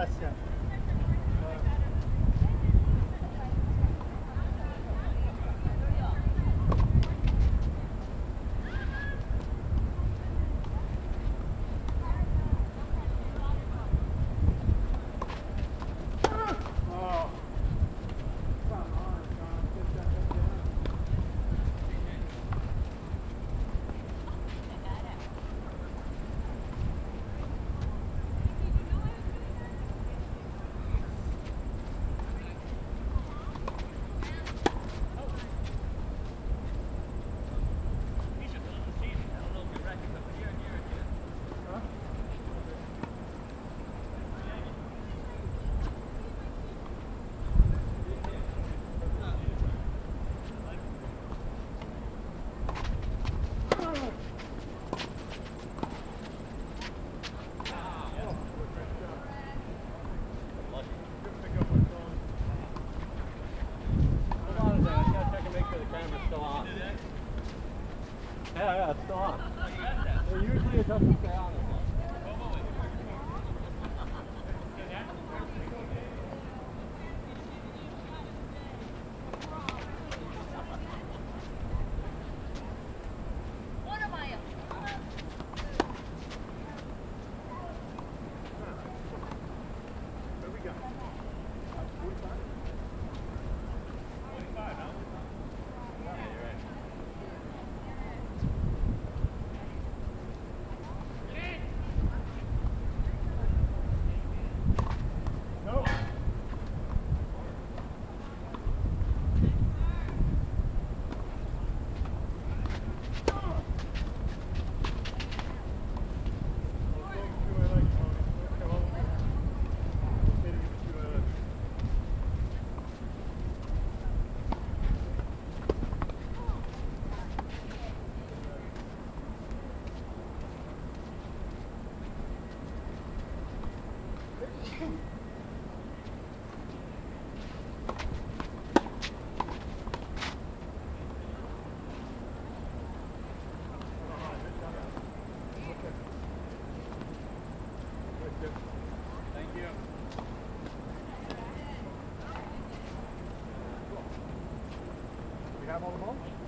Alessia. Camera's still on. Yeah, yeah, it's still on. Well, usually it doesn't stay on as long. 某某。